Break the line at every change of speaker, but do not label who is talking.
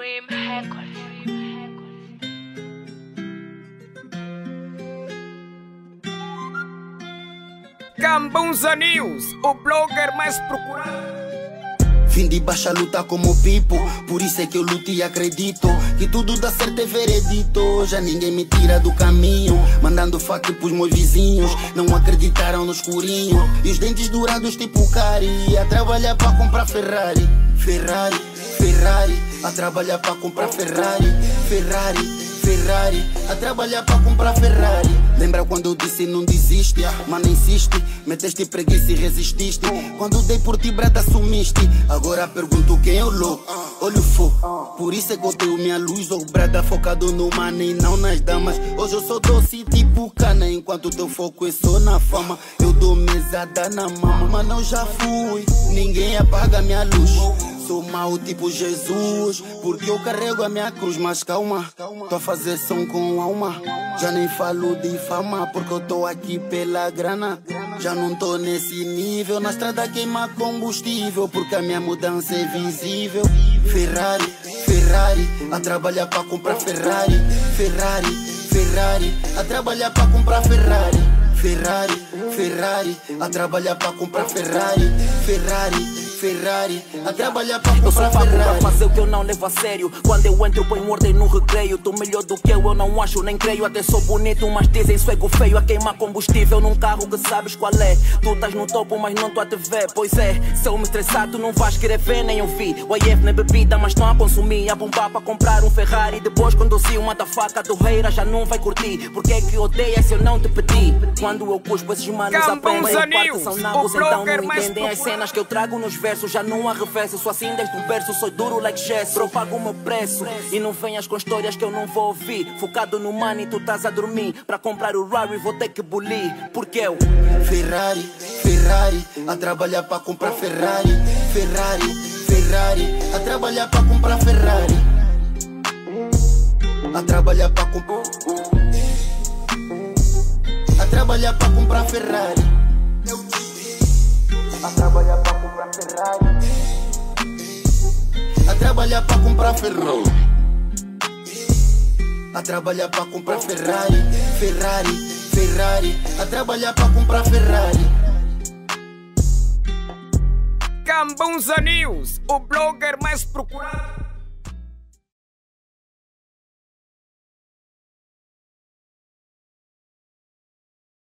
Dream Records.
Cambunza News, o blogger mais procurado.
Vim de baixa luta como Pipo. Por isso é que eu luto e acredito Que tudo dá certo é veredito. Já ninguém me tira do caminho. Mandando faca pros meus vizinhos. Não acreditaram no escurinho. E os dentes dourados tipo Cari. A trabalhar pra comprar Ferrari. Ferrari, Ferrari. A trabalhar pra comprar Ferrari. Ferrari Ferrari, a trabalhar para comprar Ferrari. Lembra quando eu disse não desiste, mas não insiste, meteste preguiça e resististe. Quando dei por ti, brada, sumiste. Agora pergunto quem eu louco, olho fogo. Por isso é que eu tenho minha luz, ou brada focado no money, não nas damas. Hoje eu sou doce tipo cana, enquanto teu foco é só na fama. Eu dou mesada na mama, mas não já fui. Ninguém apaga minha luz. Sou mau tipo Jesus, porque eu carrego a minha cruz, mas calma, tô a fazer som com alma. Já nem falo de fama, porque eu tô aqui pela grana. Já não tô nesse nível, na estrada queima combustível, porque a minha mudança é visível. Ferrari, Ferrari, a trabalhar pra comprar Ferrari. Ferrari, Ferrari, a trabalhar pra comprar Ferrari. Ferrari, Ferrari, a trabalhar pra comprar Ferrari. Ferrari, Ferrari, a trabalhar pra
Eu sou pago pra fazer o que eu não levo a sério. Quando eu entro, ponho ordem no recreio. Tu melhor do que eu, eu não acho, nem creio. Até sou bonito, mas dizem isso ego feio. A queimar combustível num carro que sabes qual é. Tu estás no topo, mas não tô a te ver. Pois é, se eu me estressar, tu não vais querer ver nem ouvir. O IF nem bebida, mas estão a consumir. A bombar pra comprar um Ferrari. Depois conduzir uma da faca do reira, já não vai curtir. Porque é que odeias se eu não te pedi? Quando eu cuspo esses manos, a maior parte
News,
são nabos, então não entendem as cenas que eu trago nos versos. Já não há reverso, sou assim desde o berço. Sou duro like gesso, propago o meu preço. E não venhas com histórias que eu não vou ouvir. Focado no money, tu estás a dormir. Pra comprar o Rari, vou ter que bulir. Porque eu.
Ferrari, Ferrari, a trabalhar pra comprar Ferrari. Ferrari, Ferrari, a trabalhar pra comprar Ferrari. A trabalhar pra comprar. A trabalhar pra comprar Ferrari. A trabalhar Ferrari. A trabalhar pra comprar Ferrari. A trabalhar pra comprar Ferrari. Ferrari, Ferrari. A trabalhar pra comprar Ferrari.
Cambunza News, o blogger mais procurado.